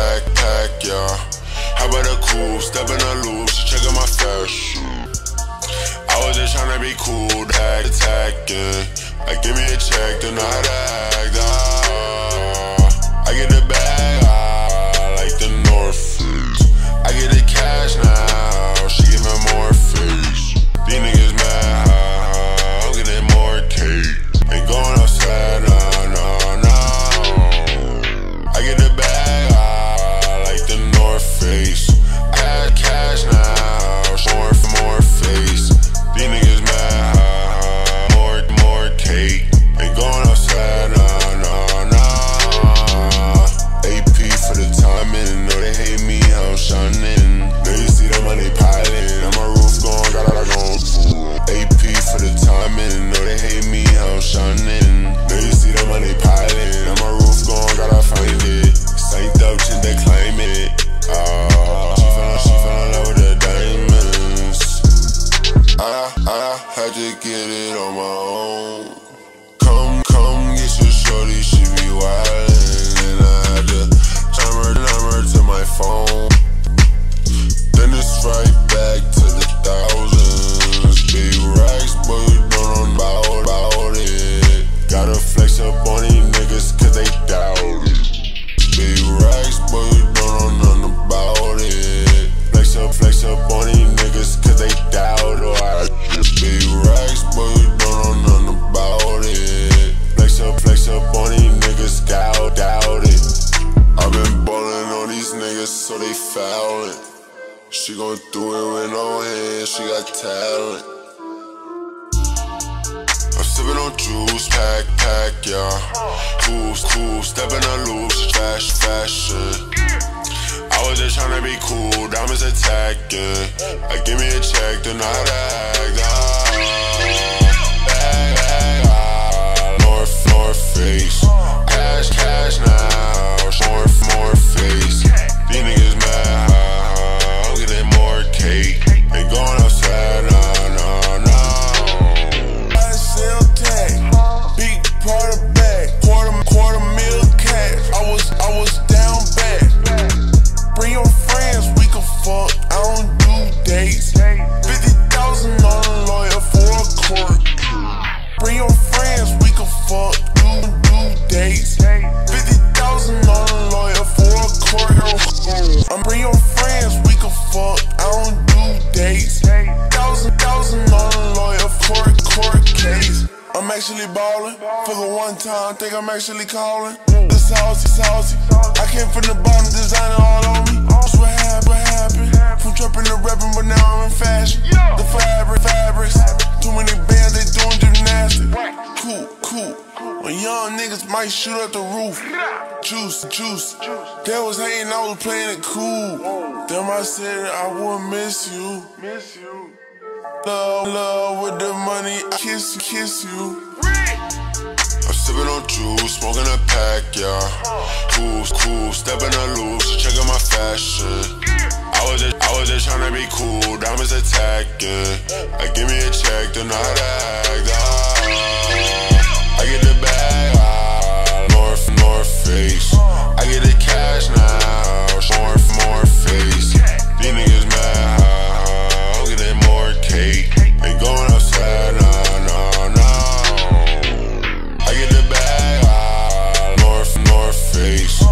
pack, pack, yeah. How about a cool, step in the loop, she checking my fashion. I was just tryna be cool, tag, attacking. Like, give me a check, then I act, I, I had to get it on my own. Come, come get your shorty, she be wildin'. And I had to chime her number to my phone. Then it's right back to the thousands. Big racks, but you don't know about, about it. Gotta flex up on these so. She gon' do it with no hands, she got talent. I'm sippin' on juice, pack, pack, yeah. Cool, cool, step in the loops, fashion, fashion. I was just tryna be cool, diamonds attacking. Like, give me a check, then I act, ah. Bag, bag, ah. North, North Face. Cash, cash now, more, more face. Actually ballin'. For the one time, think I'm actually calling. This saucy, saucy. I came from the bottom, designer all on me. That's what happened, what happened. From trapping to rapping, but now I'm in fashion. The fabric, fabrics. Too many bands, they doing gymnastics. Cool, cool. When young niggas might shoot up the roof. Juice, juice. They was hating, I was playing it cool. Them I said I would miss you. Miss you. Love, love with the money, I kiss you, kiss you. I'm sippin' on juice, smoking a pack, yeah. Cool, cool, step in the loops, checking my fashion. I was just, I was just tryna be cool, diamonds attacking. Like, give me a check, ah. Nah.